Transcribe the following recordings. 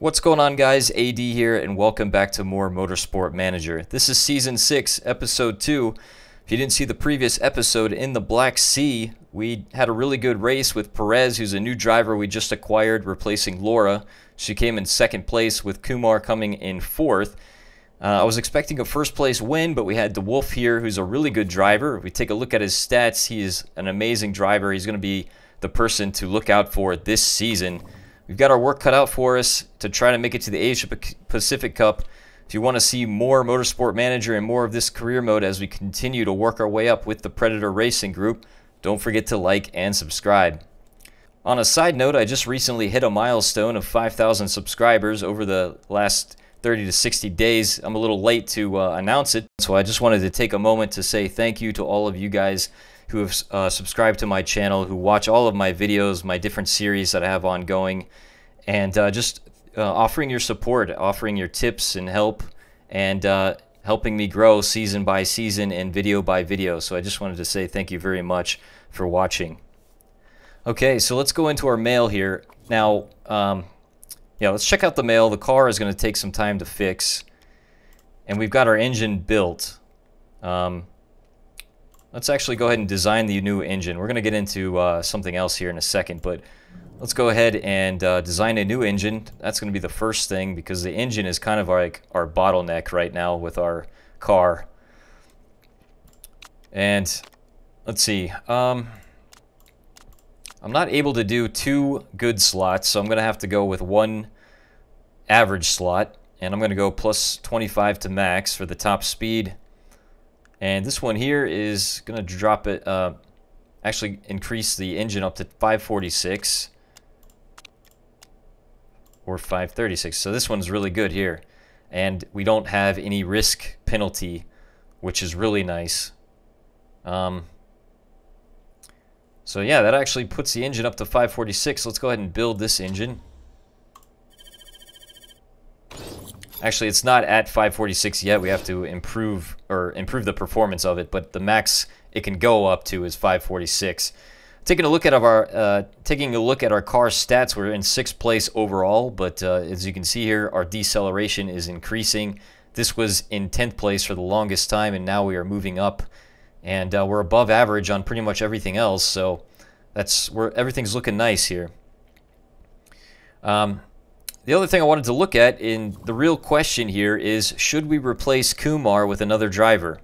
What's going on guys, AD here and welcome back to more Motorsport Manager. This is Season 6, Episode 2. If you didn't see the previous episode in the Black Sea, we had a really good race with Perez, who's a new driver we just acquired, replacing Laura. She came in second place with Kumar coming in fourth. Uh, I was expecting a first place win, but we had DeWolf here, who's a really good driver. If we take a look at his stats, he is an amazing driver. He's going to be the person to look out for this season. We've got our work cut out for us to try to make it to the Asia Pacific Cup. If you want to see more Motorsport Manager and more of this career mode as we continue to work our way up with the Predator Racing Group, don't forget to like and subscribe. On a side note, I just recently hit a milestone of 5,000 subscribers over the last 30 to 60 days. I'm a little late to uh, announce it, so I just wanted to take a moment to say thank you to all of you guys who have uh, subscribed to my channel, who watch all of my videos, my different series that I have ongoing, and uh, just uh, offering your support, offering your tips and help, and uh, helping me grow season by season and video by video. So I just wanted to say thank you very much for watching. Okay, so let's go into our mail here. Now, um, yeah, let's check out the mail. The car is going to take some time to fix. And we've got our engine built. Um, Let's actually go ahead and design the new engine. We're going to get into uh, something else here in a second, but let's go ahead and uh, design a new engine. That's going to be the first thing because the engine is kind of like our bottleneck right now with our car. And let's see. Um, I'm not able to do two good slots, so I'm going to have to go with one average slot. And I'm going to go plus 25 to max for the top speed and this one here is going to drop it, uh, actually increase the engine up to 546 or 536. So this one's really good here. And we don't have any risk penalty, which is really nice. Um, so yeah, that actually puts the engine up to 546. Let's go ahead and build this engine. Actually, it's not at 546 yet. We have to improve or improve the performance of it, but the max it can go up to is 546. Taking a look at our uh, taking a look at our car stats, we're in sixth place overall, but uh, as you can see here, our deceleration is increasing. This was in 10th place for the longest time, and now we are moving up, and uh, we're above average on pretty much everything else. So that's where everything's looking nice here. Um, the other thing I wanted to look at in the real question here is should we replace Kumar with another driver?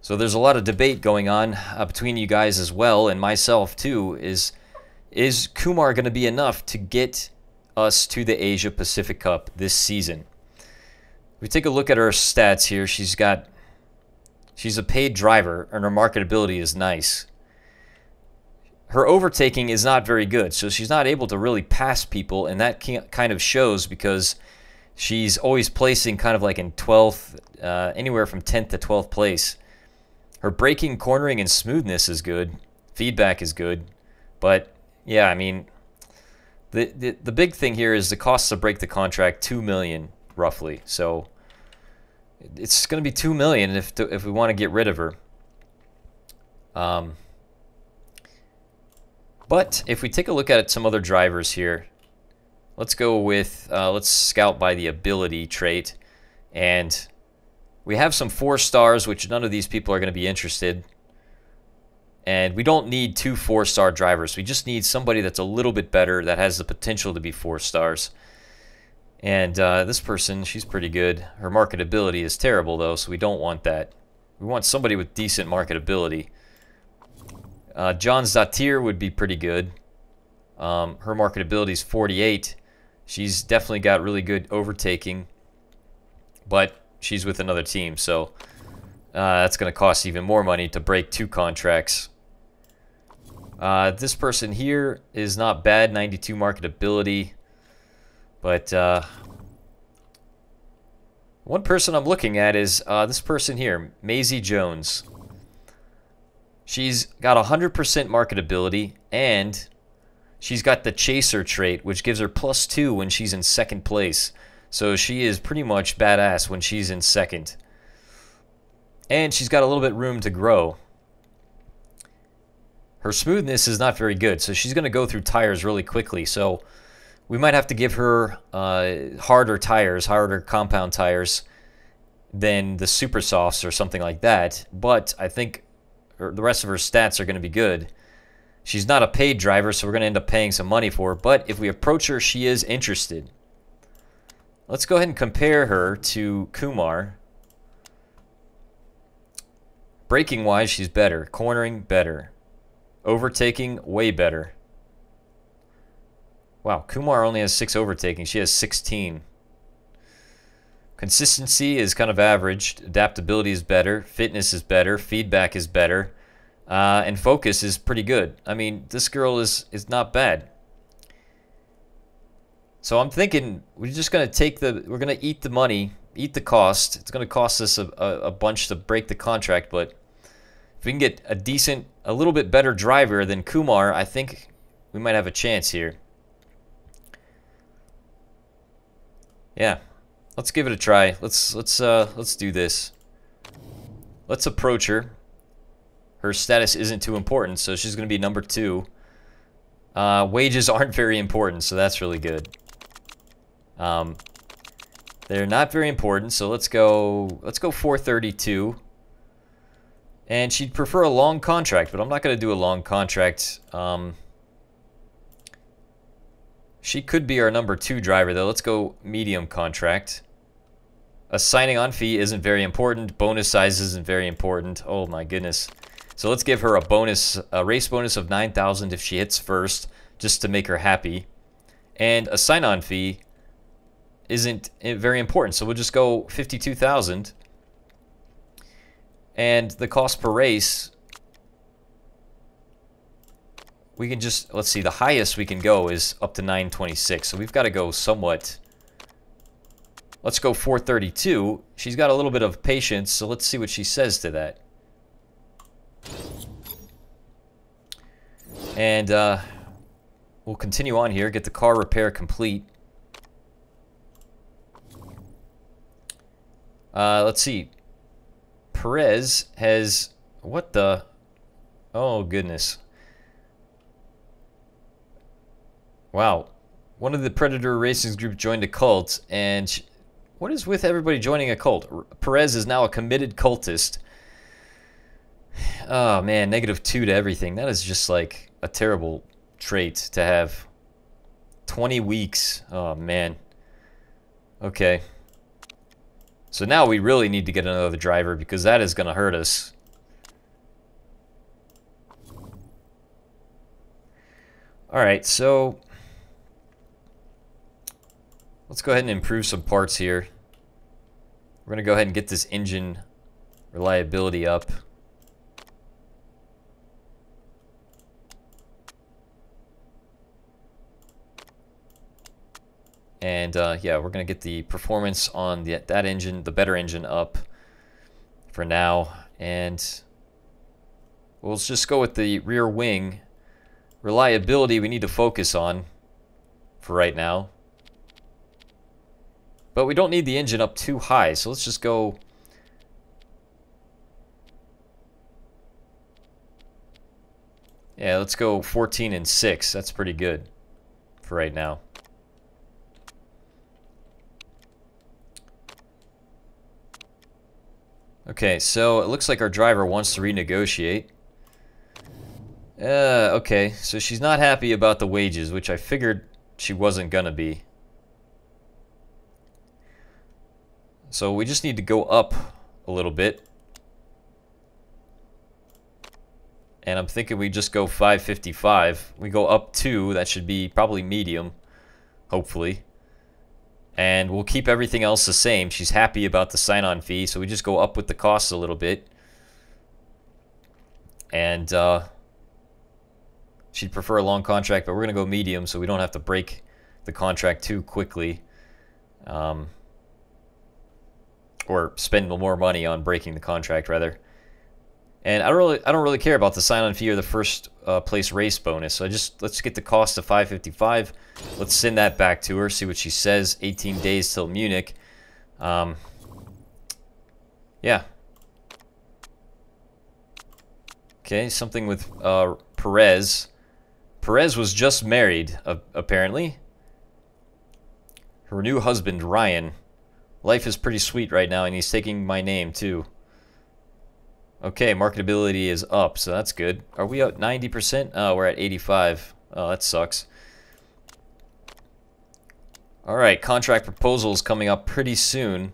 So there's a lot of debate going on uh, between you guys as well and myself too is is Kumar going to be enough to get us to the Asia Pacific Cup this season? we take a look at her stats here, she's got she's a paid driver and her marketability is nice her overtaking is not very good. So she's not able to really pass people, and that kind of shows because she's always placing kind of like in 12th, uh, anywhere from 10th to 12th place. Her braking, cornering, and smoothness is good. Feedback is good. But, yeah, I mean, the, the, the big thing here is the cost to break the contract, 2 million, roughly. So it's going to be 2 million if, to, if we want to get rid of her. Um, but if we take a look at some other drivers here, let's go with, uh, let's scout by the ability trait. And we have some four stars, which none of these people are going to be interested. And we don't need two four-star drivers. We just need somebody that's a little bit better, that has the potential to be four stars. And uh, this person, she's pretty good. Her marketability is terrible, though, so we don't want that. We want somebody with decent marketability. Uh, John Zatir would be pretty good. Um, her marketability is 48. She's definitely got really good overtaking, but she's with another team, so uh, that's going to cost even more money to break two contracts. Uh, this person here is not bad, 92 marketability, but uh, one person I'm looking at is uh, this person here, Maisie Jones. She's got 100% marketability, and she's got the chaser trait, which gives her plus two when she's in second place. So she is pretty much badass when she's in second. And she's got a little bit room to grow. Her smoothness is not very good, so she's going to go through tires really quickly. So we might have to give her uh, harder tires, harder compound tires than the super softs or something like that. But I think the rest of her stats are going to be good. She's not a paid driver, so we're going to end up paying some money for her. But if we approach her, she is interested. Let's go ahead and compare her to Kumar. Braking wise, she's better. Cornering, better. Overtaking, way better. Wow, Kumar only has 6 overtaking. She has 16. Consistency is kind of average. Adaptability is better. Fitness is better. Feedback is better. Uh, and focus is pretty good. I mean, this girl is, is not bad. So I'm thinking we're just going to take the, we're going to eat the money, eat the cost. It's going to cost us a, a, a bunch to break the contract, but if we can get a decent, a little bit better driver than Kumar, I think we might have a chance here. Yeah, let's give it a try. Let's let's uh let's do this. Let's approach her. Her status isn't too important, so she's going to be number two. Uh, wages aren't very important, so that's really good. Um, they're not very important, so let's go. Let's go 432. And she'd prefer a long contract, but I'm not going to do a long contract. Um, she could be our number two driver, though. Let's go medium contract. A signing on fee isn't very important. Bonus size isn't very important. Oh my goodness. So let's give her a bonus, a race bonus of 9,000 if she hits first, just to make her happy. And a sign-on fee isn't eh, very important, so we'll just go 52,000. And the cost per race we can just, let's see, the highest we can go is up to 926. So we've got to go somewhat, let's go 432. She's got a little bit of patience, so let's see what she says to that. And uh, we'll continue on here, get the car repair complete. Uh, let's see. Perez has, what the, oh goodness. Wow. One of the Predator Racing group joined a cult, and what is with everybody joining a cult? Perez is now a committed cultist. Oh man, negative two to everything. That is just like a terrible trait to have. 20 weeks. Oh man. Okay. So now we really need to get another driver because that is going to hurt us. Alright, so Let's go ahead and improve some parts here. We're going to go ahead and get this engine reliability up. And uh, yeah, we're going to get the performance on the, that engine, the better engine up for now. And we'll just go with the rear wing. Reliability we need to focus on for right now. But we don't need the engine up too high, so let's just go... Yeah, let's go 14 and 6. That's pretty good for right now. Okay, so it looks like our driver wants to renegotiate. Uh, okay, so she's not happy about the wages, which I figured she wasn't gonna be. So we just need to go up a little bit. And I'm thinking we just go 555. We go up 2. That should be probably medium, hopefully. And we'll keep everything else the same. She's happy about the sign-on fee, so we just go up with the costs a little bit. And uh, she'd prefer a long contract, but we're going to go medium so we don't have to break the contract too quickly. Um, or spend more money on breaking the contract rather. And I don't really I don't really care about the sign-on fee or the first uh, place race bonus. So I just let's get the cost to 555. Let's send that back to her. See what she says. 18 days till Munich. Um, yeah. Okay, something with uh, Perez. Perez was just married, uh, apparently. Her new husband, Ryan. Life is pretty sweet right now, and he's taking my name, too. Okay, marketability is up, so that's good. Are we at 90%? Oh, we're at 85. Oh, that sucks. All right, contract proposals coming up pretty soon.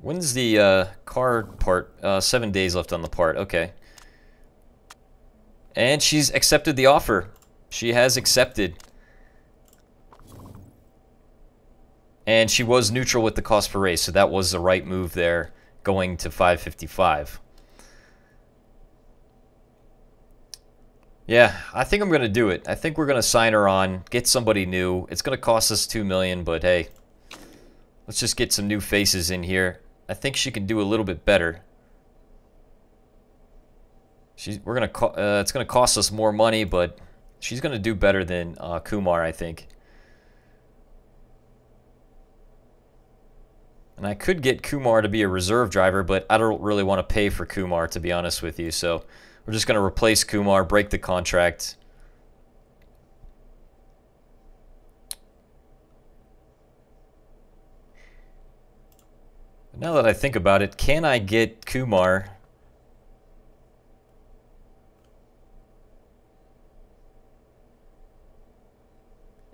When's the uh, car part? Uh, seven days left on the part. Okay. And she's accepted the offer. She has accepted. And she was neutral with the cost per race, so that was the right move there going to 555. Yeah, I think I'm going to do it. I think we're going to sign her on, get somebody new. It's going to cost us 2 million, but hey, let's just get some new faces in here. I think she can do a little bit better. She's we're to uh, it's going to cost us more money, but she's going to do better than uh, Kumar, I think. And I could get Kumar to be a reserve driver, but I don't really want to pay for Kumar, to be honest with you. So we're just going to replace Kumar, break the contract. Now that I think about it, can I get Kumar...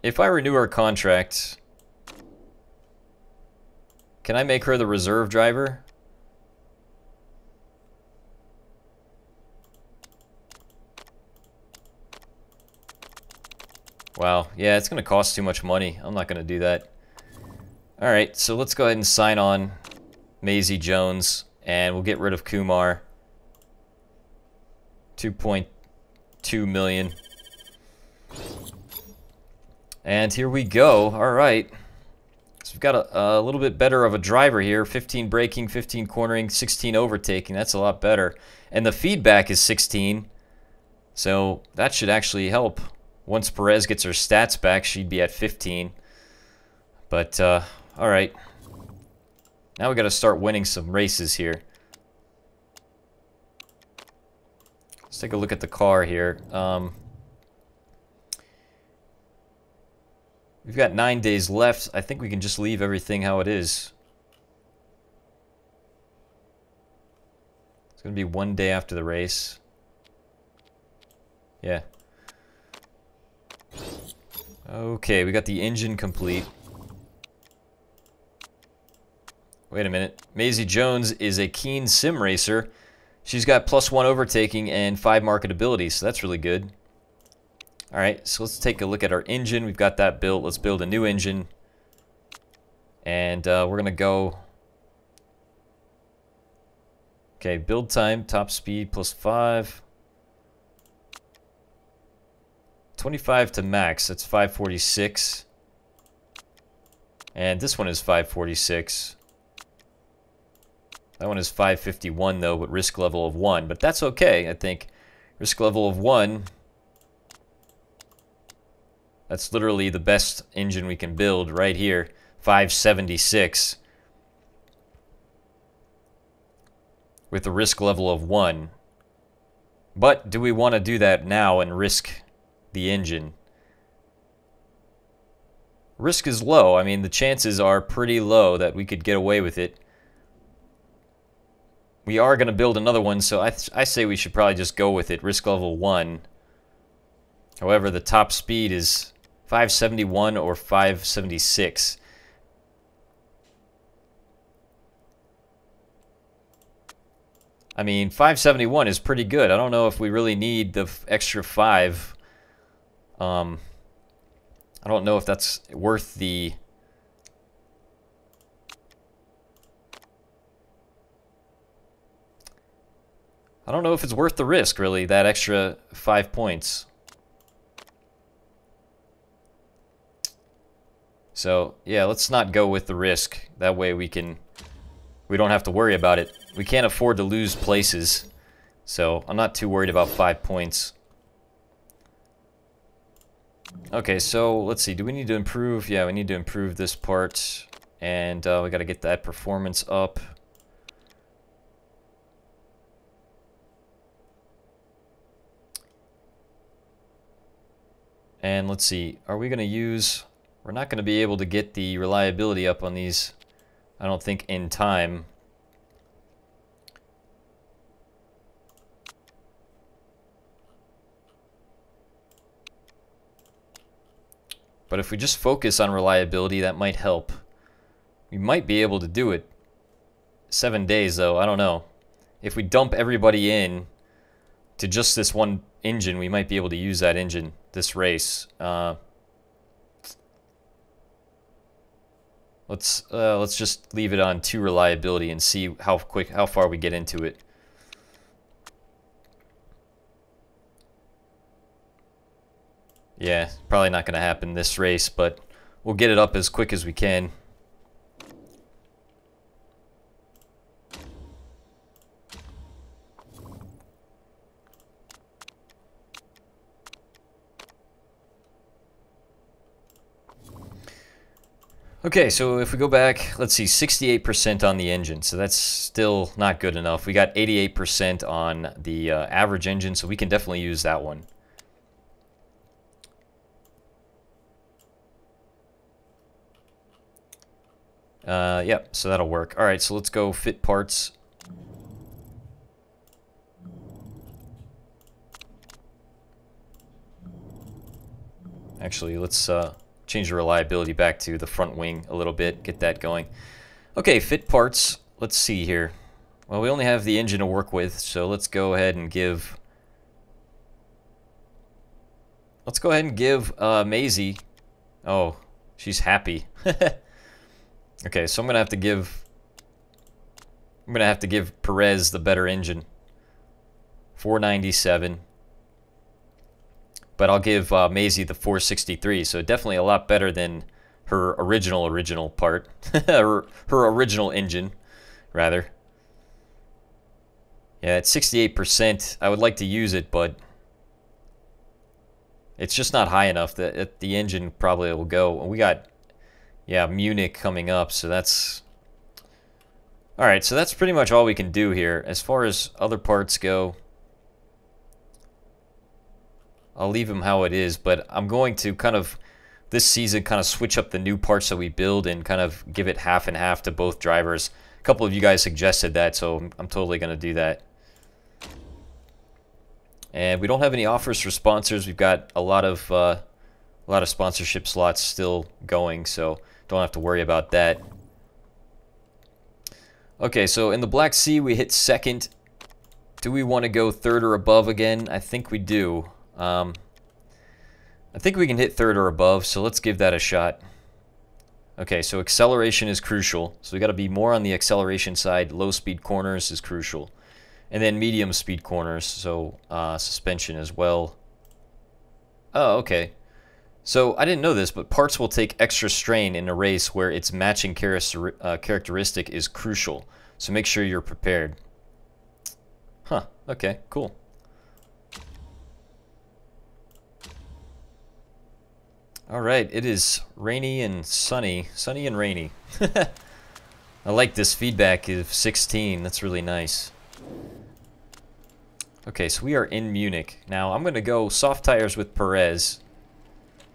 If I renew our contract, can I make her the reserve driver? Wow, yeah, it's going to cost too much money. I'm not going to do that. Alright, so let's go ahead and sign on Maisie Jones, and we'll get rid of Kumar. 2.2 million. And here we go. Alright. We've got a, a, little bit better of a driver here. 15 braking, 15 cornering, 16 overtaking. That's a lot better. And the feedback is 16. So that should actually help. Once Perez gets her stats back, she'd be at 15. But, uh, alright. Now we got to start winning some races here. Let's take a look at the car here. Um, We've got nine days left. I think we can just leave everything how it is. It's going to be one day after the race. Yeah. Okay, we got the engine complete. Wait a minute. Maisie Jones is a keen sim racer. She's got plus one overtaking and five marketability, so that's really good. All right, so let's take a look at our engine. We've got that built. Let's build a new engine. And uh, we're going to go... Okay, build time, top speed plus 5. 25 to max, that's 546. And this one is 546. That one is 551 though, with risk level of 1. But that's okay, I think. Risk level of 1 that's literally the best engine we can build right here. 576 with a risk level of 1. But do we want to do that now and risk the engine? Risk is low. I mean, the chances are pretty low that we could get away with it. We are going to build another one, so I, I say we should probably just go with it. Risk level 1. However, the top speed is 571 or 576. I mean, 571 is pretty good. I don't know if we really need the extra 5. Um, I don't know if that's worth the... I don't know if it's worth the risk, really, that extra 5 points. So yeah, let's not go with the risk. That way we can, we don't have to worry about it. We can't afford to lose places. So I'm not too worried about five points. Okay, so let's see. Do we need to improve? Yeah, we need to improve this part. And uh, we got to get that performance up. And let's see. Are we going to use we're not going to be able to get the reliability up on these, I don't think, in time. But if we just focus on reliability, that might help. We might be able to do it. Seven days, though, I don't know. If we dump everybody in to just this one engine, we might be able to use that engine this race. Uh, let's uh, let's just leave it on two reliability and see how quick, how far we get into it. Yeah, probably not going to happen this race, but we'll get it up as quick as we can. Okay, so if we go back, let's see, 68% on the engine, so that's still not good enough. We got 88% on the uh, average engine, so we can definitely use that one. Uh, yep, so that'll work. All right, so let's go fit parts. Actually, let's uh, change the reliability back to the front wing a little bit, get that going. Okay, fit parts. Let's see here. Well, we only have the engine to work with, so let's go ahead and give... Let's go ahead and give uh, Maisie... Oh, she's happy. Okay, so I'm going to have to give... I'm going to have to give Perez the better engine. 497. But I'll give uh, Maisie the 463, so definitely a lot better than her original original part. her, her original engine, rather. Yeah, at 68%, I would like to use it, but it's just not high enough that the engine probably will go. We got yeah, Munich coming up, so that's... Alright, so that's pretty much all we can do here. As far as other parts go, I'll leave them how it is, but I'm going to kind of, this season, kind of switch up the new parts that we build and kind of give it half and half to both drivers. A couple of you guys suggested that, so I'm, I'm totally going to do that. And we don't have any offers for sponsors. We've got a lot of uh, a lot of sponsorship slots still going, so don't have to worry about that. Okay, so in the Black Sea, we hit second. Do we want to go third or above again? I think we do. Um, I think we can hit third or above, so let's give that a shot. Okay, so acceleration is crucial. So we got to be more on the acceleration side. Low speed corners is crucial. And then medium speed corners, so uh, suspension as well. Oh, okay. So I didn't know this, but parts will take extra strain in a race where its matching uh, characteristic is crucial. So make sure you're prepared. Huh, okay, cool. Alright, it is rainy and sunny. Sunny and rainy. I like this feedback of 16. That's really nice. Okay, so we are in Munich. Now, I'm going to go soft tires with Perez.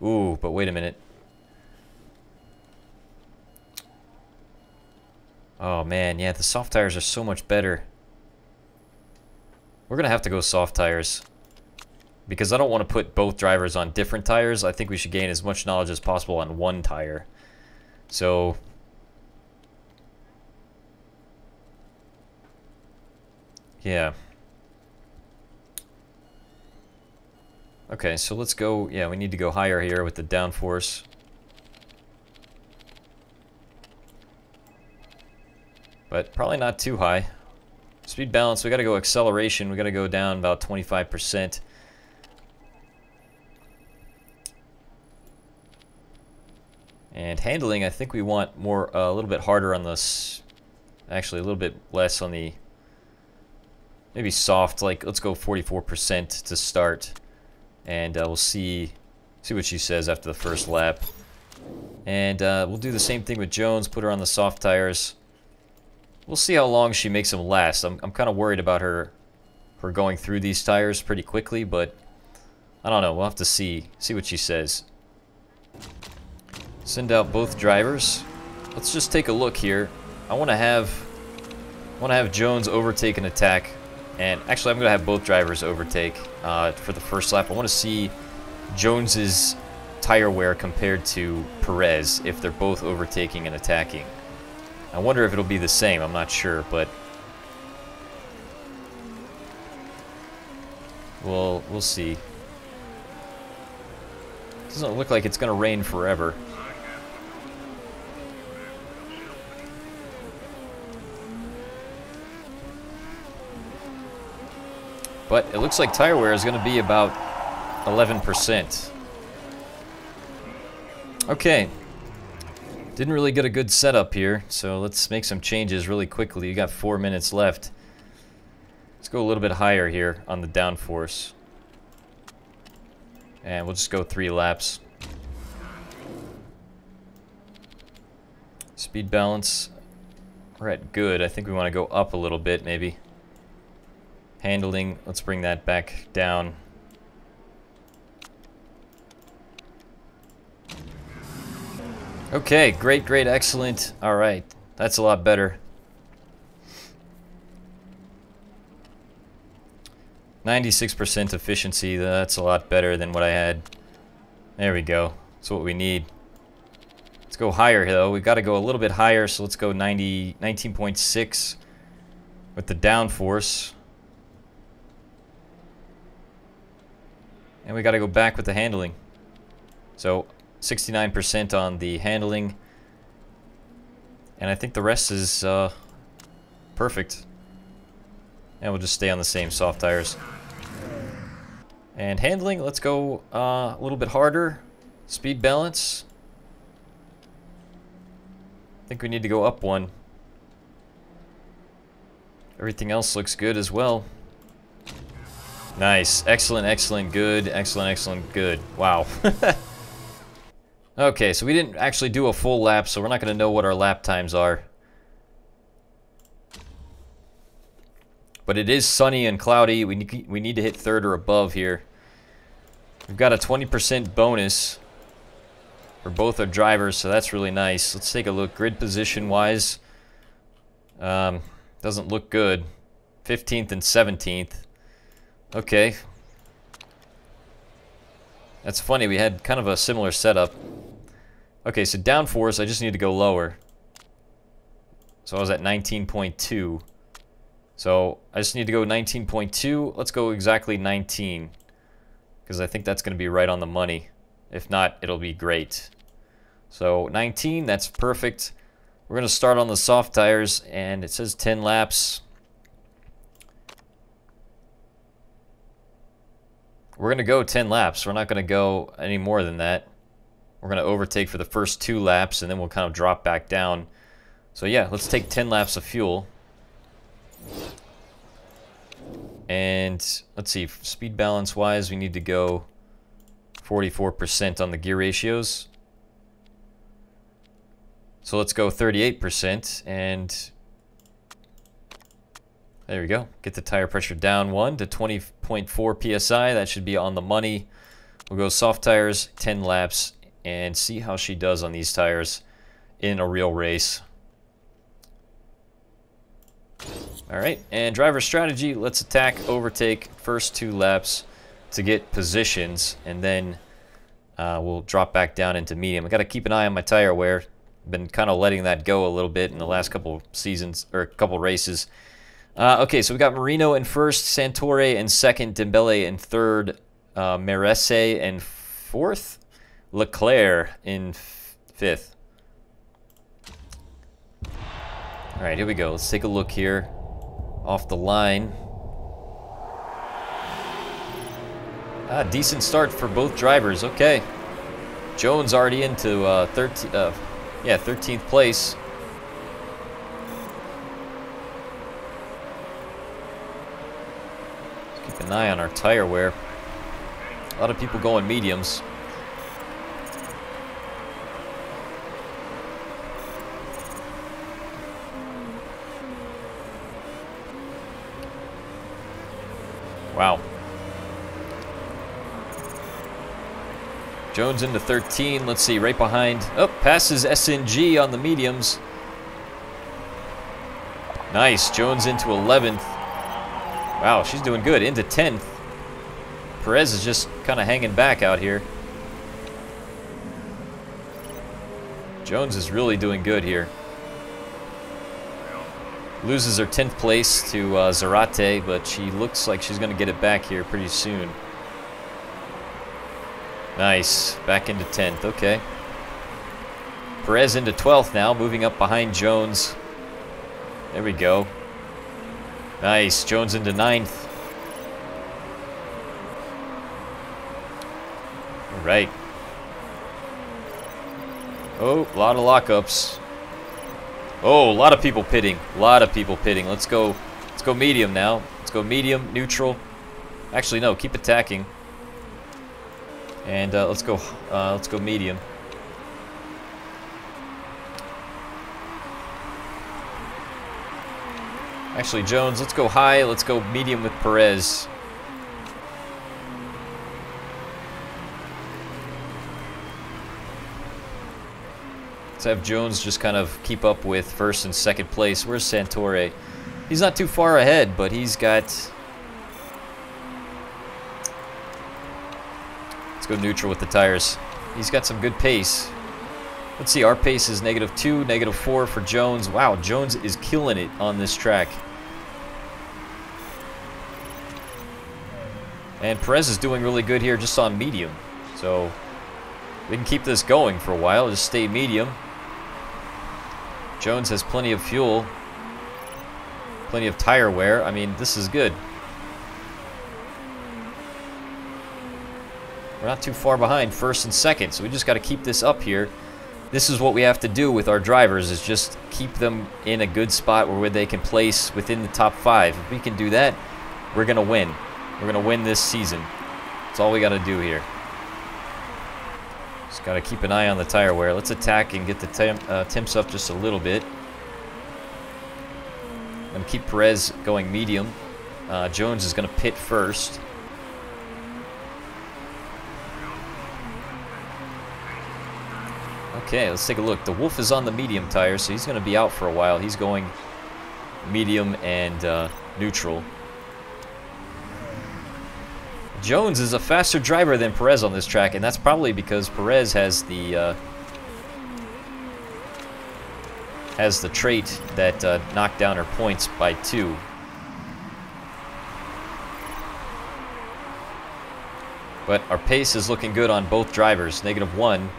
Ooh, but wait a minute. Oh man, yeah, the soft tires are so much better. We're going to have to go soft tires. Because I don't want to put both drivers on different tires. I think we should gain as much knowledge as possible on one tire. So... Yeah. Okay, so let's go, yeah, we need to go higher here with the downforce. But probably not too high. Speed balance, we gotta go acceleration, we gotta go down about 25%. And handling, I think we want more, uh, a little bit harder on this, actually a little bit less on the, maybe soft, like let's go 44% to start and uh, we'll see see what she says after the first lap. And uh, we'll do the same thing with Jones, put her on the soft tires. We'll see how long she makes them last. I'm, I'm kind of worried about her her going through these tires pretty quickly, but I don't know. We'll have to see see what she says. Send out both drivers. Let's just take a look here. I want to have want to have Jones overtake an attack. And actually, I'm going to have both drivers overtake uh, for the first lap. I want to see Jones's tire wear compared to Perez if they're both overtaking and attacking. I wonder if it'll be the same. I'm not sure, but we'll we'll see. Doesn't look like it's going to rain forever. But it looks like tire wear is going to be about 11%. Okay. Didn't really get a good setup here, so let's make some changes really quickly. You got four minutes left. Let's go a little bit higher here on the downforce. And we'll just go three laps. Speed balance. We're at good. I think we want to go up a little bit, maybe. Handling, let's bring that back down. Okay, great, great, excellent. All right, that's a lot better. 96% efficiency, that's a lot better than what I had. There we go. That's what we need. Let's go higher, though. we've got to go a little bit higher, so let's go 90, 19.6 with the downforce. And we got to go back with the handling. So 69% on the handling. And I think the rest is uh, perfect. And we'll just stay on the same soft tires. And handling, let's go uh, a little bit harder. Speed balance. I think we need to go up one. Everything else looks good as well. Nice. Excellent, excellent, good. Excellent, excellent, good. Wow. okay, so we didn't actually do a full lap, so we're not going to know what our lap times are. But it is sunny and cloudy. We need, we need to hit third or above here. We've got a 20% bonus for both our drivers, so that's really nice. Let's take a look. Grid position-wise, um, doesn't look good. 15th and 17th. Okay. That's funny, we had kind of a similar setup. Okay, so downforce, I just need to go lower. So I was at 19.2. So I just need to go 19.2. Let's go exactly 19. Because I think that's going to be right on the money. If not, it'll be great. So 19, that's perfect. We're going to start on the soft tires, and it says 10 laps. We're going to go 10 laps. We're not going to go any more than that. We're going to overtake for the first two laps, and then we'll kind of drop back down. So yeah, let's take 10 laps of fuel. And let's see, speed balance wise, we need to go 44% on the gear ratios. So let's go 38% and there we go. Get the tire pressure down one to 20.4 psi. That should be on the money. We'll go soft tires, 10 laps, and see how she does on these tires in a real race. All right, and driver strategy. Let's attack, overtake, first two laps to get positions, and then uh, we'll drop back down into medium. I got to keep an eye on my tire wear. Been kind of letting that go a little bit in the last couple seasons or a couple races. Uh, okay, so we got Marino in first, Santore in second, Dembele in third, uh, Merese in fourth, Leclerc in fifth. All right, here we go. Let's take a look here. Off the line. Ah, decent start for both drivers. Okay. Jones already into uh, 13, uh, yeah, 13th place. Keep an eye on our tire wear. A lot of people going mediums. Wow. Jones into 13. Let's see, right behind. Oh, passes SNG on the mediums. Nice. Jones into 11th. Wow, she's doing good. Into 10th. Perez is just kind of hanging back out here. Jones is really doing good here. Loses her 10th place to uh, Zarate, but she looks like she's going to get it back here pretty soon. Nice. Back into 10th. Okay. Perez into 12th now, moving up behind Jones. There we go. Nice. Jones into ninth. All right. Oh, a lot of lockups. Oh, a lot of people pitting. A lot of people pitting. Let's go. Let's go medium now. Let's go medium, neutral. Actually, no. Keep attacking. And uh, let's go. Uh, let's go medium. Actually, Jones, let's go high. Let's go medium with Perez. Let's have Jones just kind of keep up with first and second place. Where's Santore? He's not too far ahead, but he's got... Let's go neutral with the tires. He's got some good pace. Let's see, our pace is negative 2, negative 4 for Jones. Wow, Jones is killing it on this track. And Perez is doing really good here just on medium. So we can keep this going for a while. Just stay medium. Jones has plenty of fuel, plenty of tire wear. I mean, this is good. We're not too far behind first and second, so we just got to keep this up here. This is what we have to do with our drivers, is just keep them in a good spot where they can place within the top five. If we can do that, we're going to win. We're going to win this season. That's all we got to do here. Just got to keep an eye on the tire wear. Let's attack and get the temp, uh, temps up just a little bit. I'm keep Perez going medium. Uh, Jones is going to pit first. Okay, let's take a look. The Wolf is on the medium tire, so he's going to be out for a while. He's going medium and uh, neutral. Jones is a faster driver than Perez on this track, and that's probably because Perez has the uh, has the trait that uh, knocked down her points by two. But our pace is looking good on both drivers, negative one.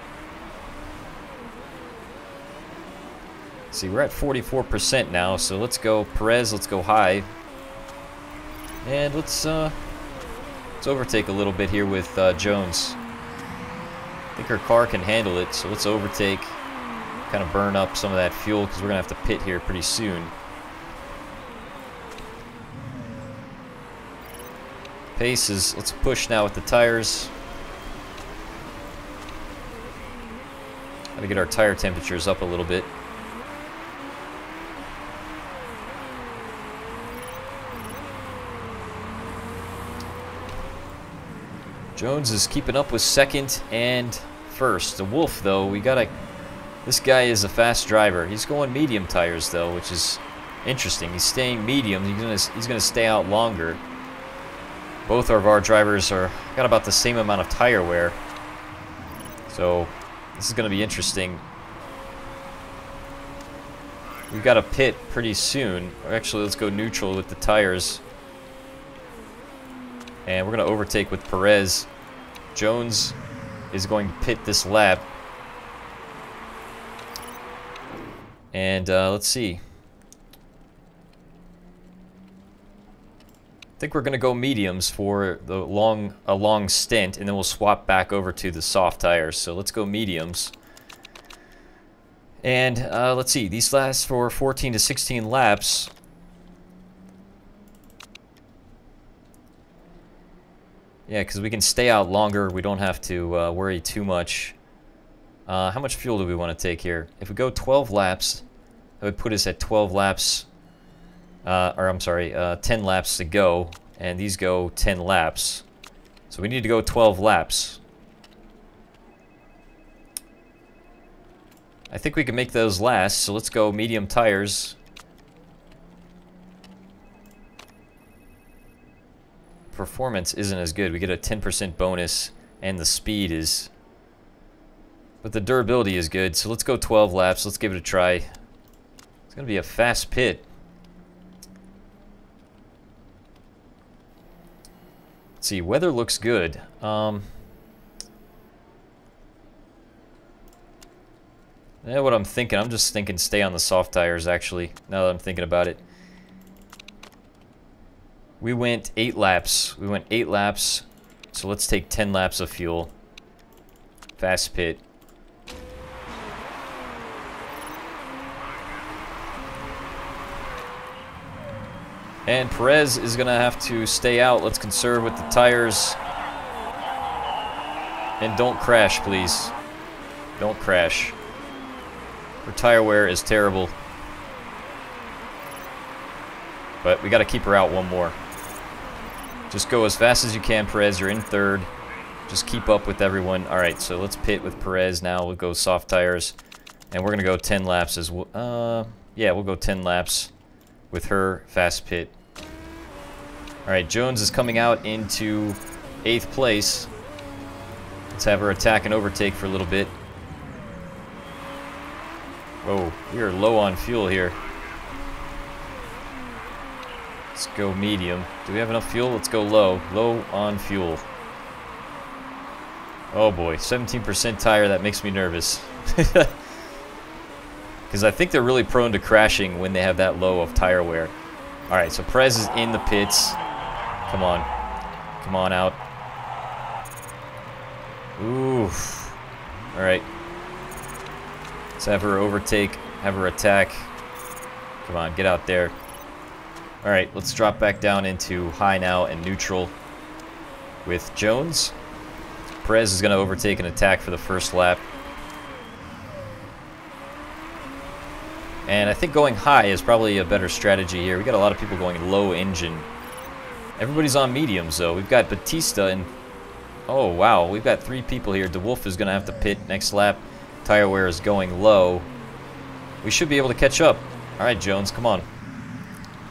See, we're at 44% now, so let's go Perez, let's go high. And let's uh, Let's overtake a little bit here with uh, Jones. I think her car can handle it, so let's overtake, kind of burn up some of that fuel because we're going to have to pit here pretty soon. Pace is, let's push now with the tires. Gotta get our tire temperatures up a little bit. Jones is keeping up with second and first. The Wolf, though, we gotta... This guy is a fast driver. He's going medium tires, though, which is interesting. He's staying medium. He's gonna, he's gonna stay out longer. Both of our drivers are got about the same amount of tire wear. So, this is gonna be interesting. We've got a pit pretty soon. Actually, let's go neutral with the tires. And we're going to overtake with Perez. Jones is going to pit this lap. And uh, let's see. I think we're going to go mediums for the long a long stint, and then we'll swap back over to the soft tires. So let's go mediums. And uh, let's see, these last for 14 to 16 laps. Yeah, because we can stay out longer. We don't have to uh, worry too much. Uh, how much fuel do we want to take here? If we go 12 laps, that would put us at 12 laps. Uh, or I'm sorry, uh, 10 laps to go. And these go 10 laps. So we need to go 12 laps. I think we can make those last, so let's go medium tires. Performance isn't as good. We get a 10% bonus, and the speed is... But the durability is good, so let's go 12 laps. Let's give it a try. It's going to be a fast pit. Let's see, weather looks good. Um, yeah, what I'm thinking, I'm just thinking stay on the soft tires, actually, now that I'm thinking about it. We went eight laps. We went eight laps, so let's take 10 laps of fuel. Fast pit. And Perez is going to have to stay out. Let's conserve with the tires. And don't crash, please. Don't crash. Her tire wear is terrible. But we got to keep her out one more. Just go as fast as you can, Perez. You're in third. Just keep up with everyone. All right, so let's pit with Perez now. We'll go soft tires. And we're going to go 10 laps as well. Uh, yeah, we'll go 10 laps with her fast pit. All right, Jones is coming out into eighth place. Let's have her attack and overtake for a little bit. Whoa, we are low on fuel here. Go medium. Do we have enough fuel? Let's go low. Low on fuel. Oh boy, 17% tire, that makes me nervous. Because I think they're really prone to crashing when they have that low of tire wear. Alright, so Prez is in the pits. Come on. Come on out. Oof. Alright. Let's have her overtake, have her attack. Come on, get out there. Alright, let's drop back down into high now and neutral with Jones. Perez is going to overtake an attack for the first lap. And I think going high is probably a better strategy here. We got a lot of people going low engine. Everybody's on mediums though. We've got Batista and oh wow, we've got three people here. DeWolf is gonna have to pit next lap. Tire wear is going low. We should be able to catch up. All right, Jones, come on.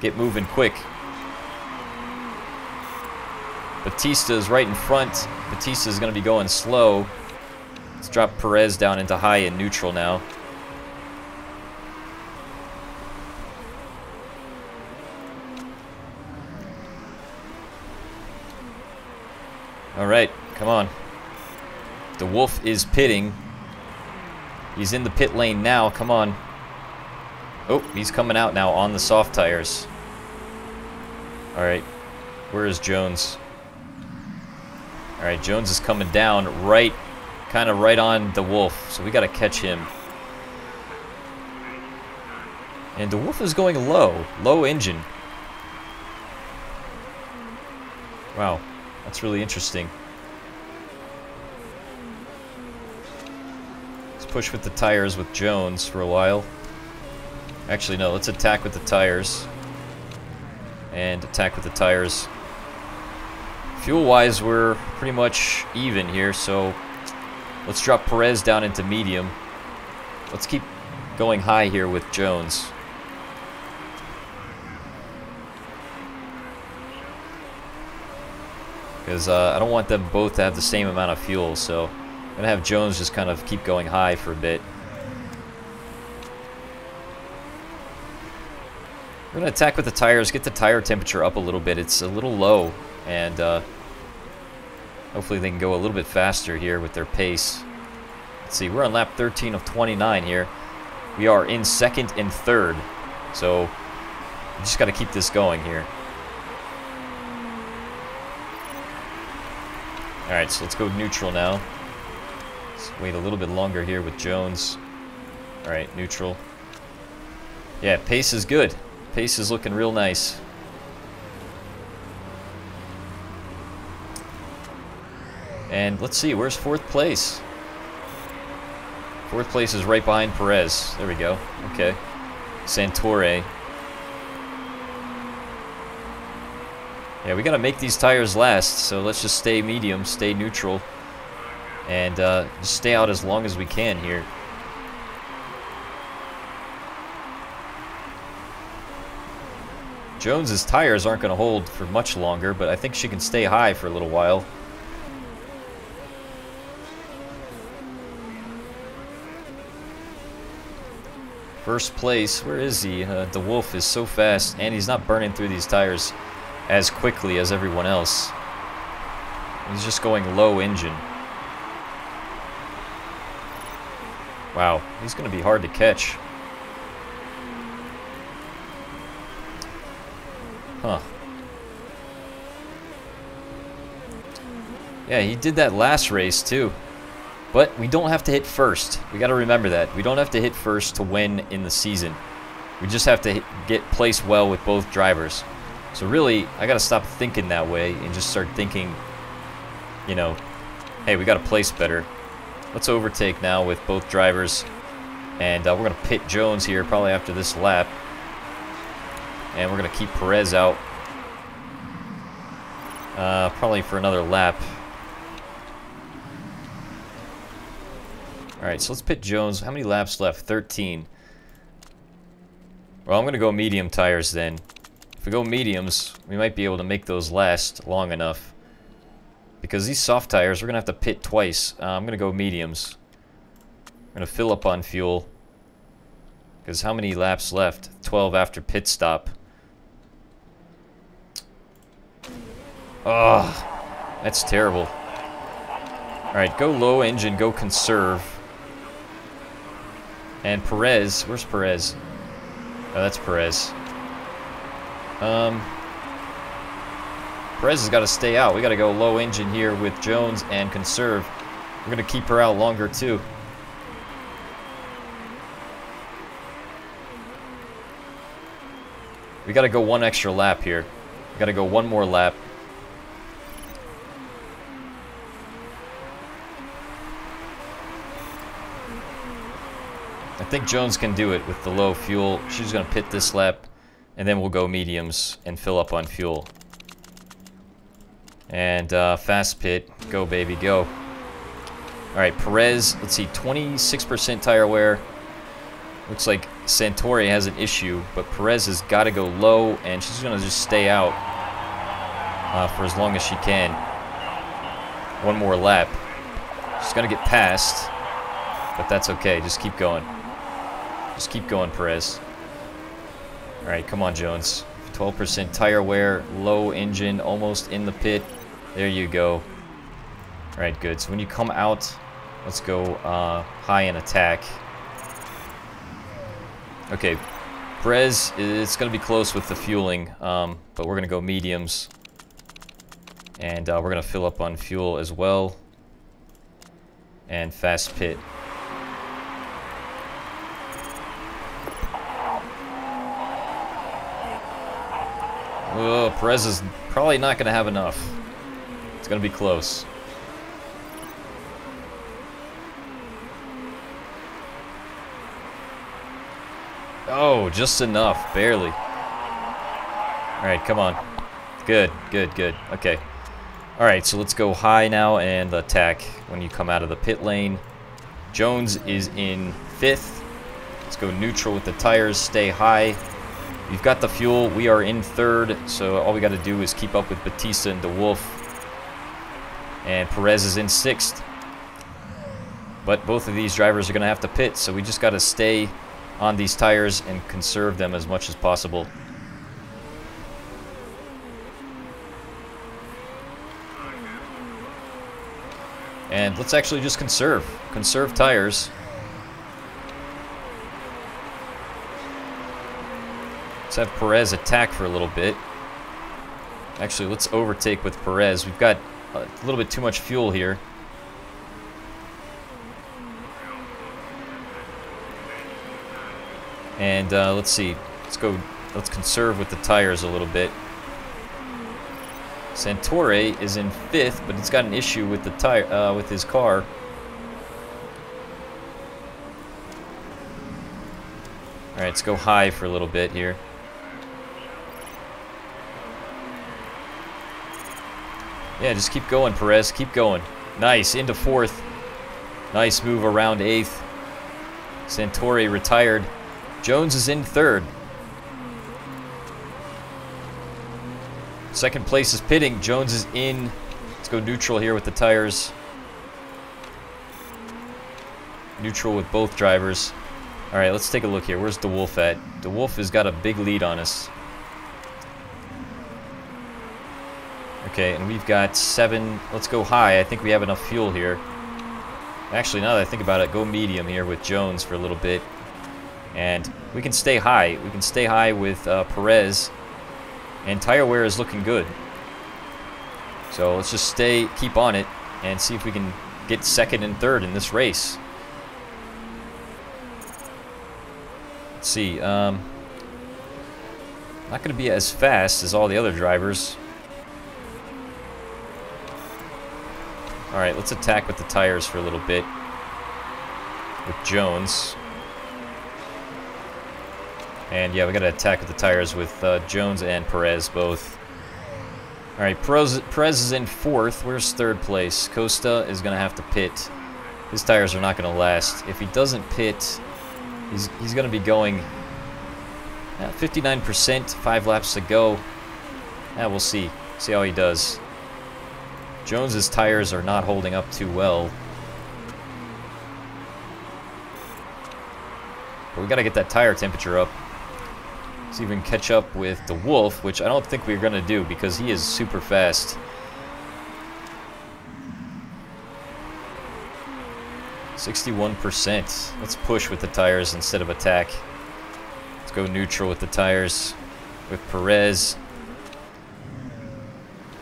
Get moving quick. Batista is right in front. Batista is going to be going slow. Let's drop Perez down into high and neutral now. All right, come on. DeWolf is pitting. He's in the pit lane now. Come on. Oh, he's coming out now on the soft tires. All right. Where is Jones? All right, Jones is coming down right, kind of right on DeWolf. So we got to catch him. And DeWolf is going low. Low engine. Wow. That's really interesting. Let's push with the tires with Jones for a while. Actually, no, let's attack with the tires. And attack with the tires. Fuel-wise, we're pretty much even here, so let's drop Perez down into medium. Let's keep going high here with Jones. Because uh, I don't want them both to have the same amount of fuel, so I'm going to have Jones just kind of keep going high for a bit. We're going to attack with the tires, get the tire temperature up a little bit. It's a little low, and uh, hopefully they can go a little bit faster here with their pace. Let's see, we're on lap 13 of 29 here. We are in second and third, so we just got to keep this going here. Alright, so let's go neutral now. Let's wait a little bit longer here with Jones. Alright, neutral. Yeah, pace is good. Pace is looking real nice. And let's see, where's fourth place? Fourth place is right behind Perez. There we go. Okay. Santore. Yeah, we got to make these tires last, so let's just stay medium, stay neutral, and uh, just stay out as long as we can here. Jones's tires aren't going to hold for much longer, but I think she can stay high for a little while. First place, where is he? Uh, DeWolf is so fast, and he's not burning through these tires as quickly as everyone else. He's just going low engine. Wow, he's going to be hard to catch. Huh. Yeah, he did that last race too. But we don't have to hit first. We got to remember that. We don't have to hit first to win in the season. We just have to hit, get placed well with both drivers. So really, I got to stop thinking that way and just start thinking, you know, hey, we got to place better. Let's overtake now with both drivers. And uh, we're going to pit Jones here probably after this lap. And we're going to keep Perez out. Uh, probably for another lap. Alright, so let's pit Jones. How many laps left? 13. Well, I'm going to go medium tires then. If we go mediums, we might be able to make those last long enough. Because these soft tires, we're going to have to pit twice. Uh, I'm going to go mediums. I'm going to fill up on fuel. Because how many laps left? 12 after pit stop. Oh, that's terrible. Alright, go low engine, go conserve. And Perez, where's Perez? Oh, that's Perez. Um, Perez has got to stay out. We got to go low engine here with Jones and conserve. We're going to keep her out longer too. We got to go one extra lap here. We got to go one more lap. I think Jones can do it with the low fuel. She's going to pit this lap, and then we'll go mediums and fill up on fuel. And uh, fast pit. Go, baby, go. All right, Perez, let's see, 26% tire wear. Looks like Santori has an issue, but Perez has got to go low, and she's going to just stay out uh, for as long as she can. One more lap. She's going to get past, but that's okay. Just keep going. Just keep going, Perez. All right, come on, Jones. 12% tire wear, low engine, almost in the pit. There you go. All right, good. So when you come out, let's go uh, high in attack. Okay, Perez, it's going to be close with the fueling, um, but we're going to go mediums. And uh, we're going to fill up on fuel as well. And fast pit. Oh, Perez is probably not going to have enough. It's going to be close. Oh, just enough. Barely. Alright, come on. Good, good, good. Okay. Alright, so let's go high now and attack when you come out of the pit lane. Jones is in fifth. Let's go neutral with the tires. Stay high. We've got the fuel. We are in third, so all we got to do is keep up with Batista and DeWolf. And Perez is in sixth. But both of these drivers are going to have to pit, so we just got to stay on these tires and conserve them as much as possible. And let's actually just conserve. Conserve tires. Let's have Perez attack for a little bit. Actually, let's overtake with Perez. We've got a little bit too much fuel here. And uh, let's see. Let's go. Let's conserve with the tires a little bit. Santore is in fifth, but he's got an issue with the tire uh, with his car. All right, let's go high for a little bit here. Yeah, just keep going, Perez. Keep going. Nice, into fourth. Nice move around eighth. Santori retired. Jones is in third. Second place is pitting. Jones is in. Let's go neutral here with the tires. Neutral with both drivers. All right, let's take a look here. Where's DeWolf at? DeWolf has got a big lead on us. Okay, and we've got seven. Let's go high. I think we have enough fuel here. Actually, now that I think about it, go medium here with Jones for a little bit. And we can stay high. We can stay high with uh, Perez. And tire wear is looking good. So let's just stay, keep on it, and see if we can get second and third in this race. Let's see. Um, not going to be as fast as all the other drivers. All right, let's attack with the tires for a little bit with Jones. And yeah, we got to attack with the tires with uh, Jones and Perez both. All right, Perez, Perez is in fourth. Where's third place? Costa is going to have to pit. His tires are not going to last. If he doesn't pit, he's, he's going to be going at 59%, five laps to go. Yeah, we'll see. See how he does. Jones's tires are not holding up too well. But we got to get that tire temperature up. If we can catch up with DeWolf, which I don't think we're to do because he is super fast. Sixty-one percent. Let's push with the tires instead of attack. Let's go neutral with the tires with Perez.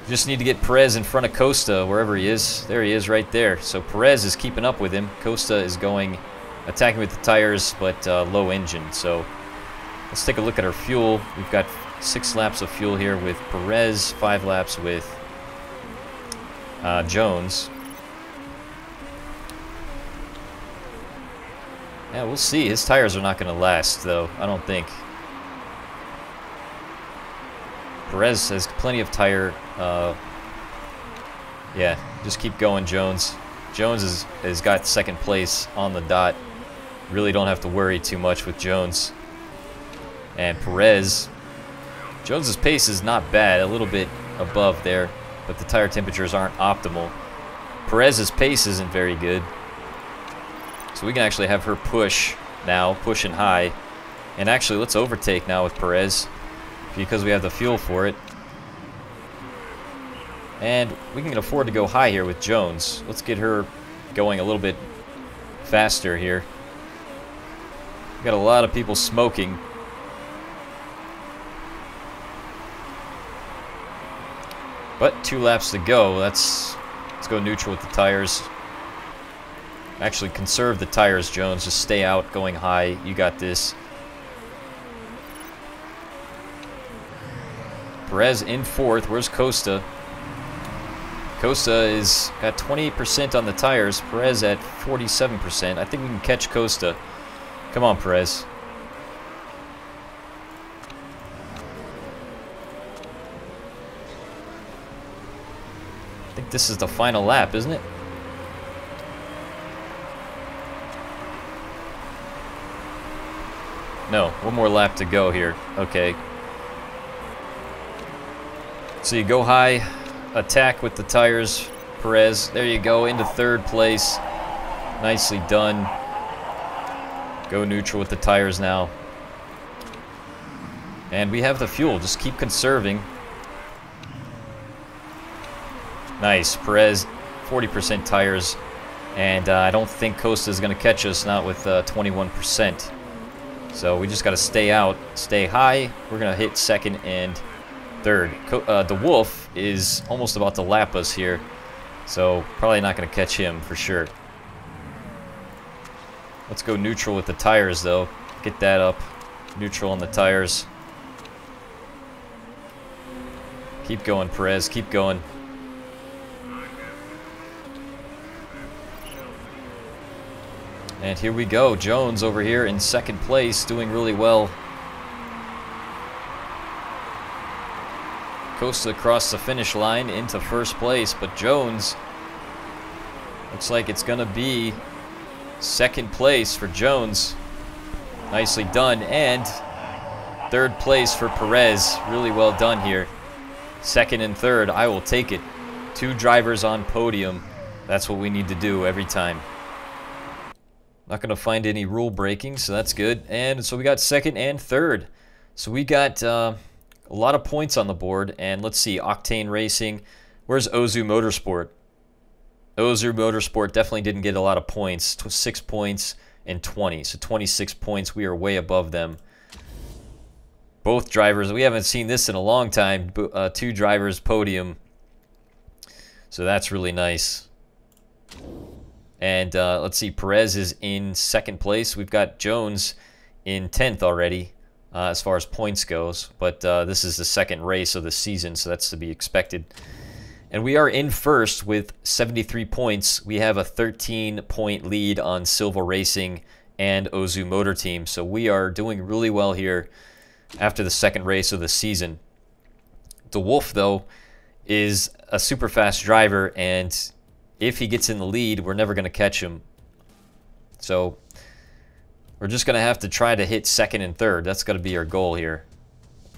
Just need to get Perez in front of Costa, wherever he is. There he is, right there. So Perez is keeping up with him. Costa is going, attacking with the tires, but uh, low engine. So let's take a look at our fuel. We've got six laps of fuel here with Perez, five laps with uh, Jones. Yeah, we'll see. His tires are not going to last, though. I don't think. Perez has plenty of tire. Uh, yeah, just keep going, Jones. Jones has, has got second place on the dot. Really don't have to worry too much with Jones. And Perez, Jones's pace is not bad, a little bit above there, but the tire temperatures aren't optimal. Perez's pace isn't very good. So we can actually have her push now, pushing high. And actually, let's overtake now with Perez because we have the fuel for it. And we can afford to go high here with Jones. Let's get her going a little bit faster here. We got a lot of people smoking. But two laps to go. Let's let's go neutral with the tires. Actually, conserve the tires, Jones. Just stay out, going high. You got this. Perez in fourth. Where's Costa? Costa is at 28% on the tires. Perez at 47%. I think we can catch Costa. Come on, Perez. I think this is the final lap, isn't it? No, one more lap to go here. Okay. So you go high, attack with the tires, Perez. There you go, into third place. Nicely done. Go neutral with the tires now. And we have the fuel. Just keep conserving. Nice. Perez, 40% tires. And uh, I don't think Costa is going to catch us, not with 21%. Uh, so we just got to stay out, stay high. We're going to hit second and third. Uh, DeWolf is almost about to lap us here. So probably not going to catch him for sure. Let's go neutral with the tires though. Get that up. Neutral on the tires. Keep going, Perez. Keep going. And here we go. Jones over here in second place, doing really well. Costa across the finish line into first place, but Jones looks like it's going to be second place for Jones. Nicely done. And third place for Perez. Really well done here. second and third. I will take it. Two drivers on podium. That's what we need to do every time. Not going to find any rule breaking, so that's good. And so we got second and third. So we got uh, a lot of points on the board. And let's see, Octane Racing. Where's Ozu Motorsport? Ozu Motorsport definitely didn't get a lot of points. Six points and 20. So 26 points. We are way above them. Both drivers. We haven't seen this in a long time. Uh, two drivers podium. So that's really nice. And uh, let's see, Perez is in second place. We've got Jones in 10th already uh, as far as points goes. But uh, this is the second race of the season, so that's to be expected. And we are in first with 73 points. We have a 13-point lead on Silva Racing and Ozu Motor Team. So we are doing really well here after the second race of the season. DeWolf, though, is a super fast driver, and if he gets in the lead, we're never going to catch him. So we're just going to have to try to hit second and third. That's going to be our goal here.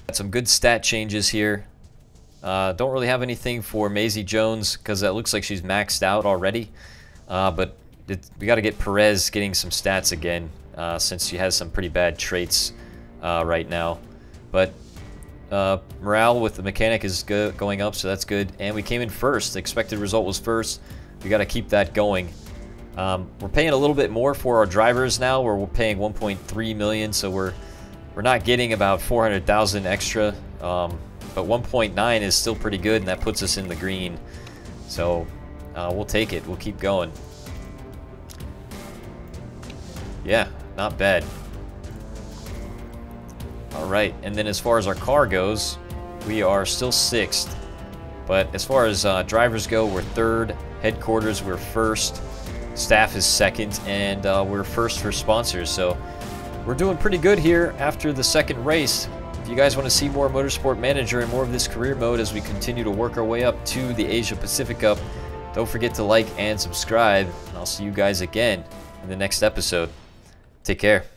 Got some good stat changes here. Uh, don't really have anything for Maisie Jones because that looks like she's maxed out already. Uh, but it, we got to get Perez getting some stats again uh, since she has some pretty bad traits uh, right now. But uh, morale with the mechanic is go going up, so that's good. And we came in first. The expected result was first. We got to keep that going. Um, we're paying a little bit more for our drivers now. We're paying 1.3 million, so we're we're not getting about 400,000 extra. Um, but 1.9 is still pretty good, and that puts us in the green. So uh, we'll take it. We'll keep going. Yeah, not bad. All right, and then as far as our car goes, we are still sixth. But as far as uh, drivers go, we're third. Headquarters, we're first. Staff is second, and uh, we're first for sponsors. So we're doing pretty good here after the second race. If you guys want to see more Motorsport Manager and more of this career mode as we continue to work our way up to the Asia Pacific Cup, don't forget to like and subscribe. And I'll see you guys again in the next episode. Take care.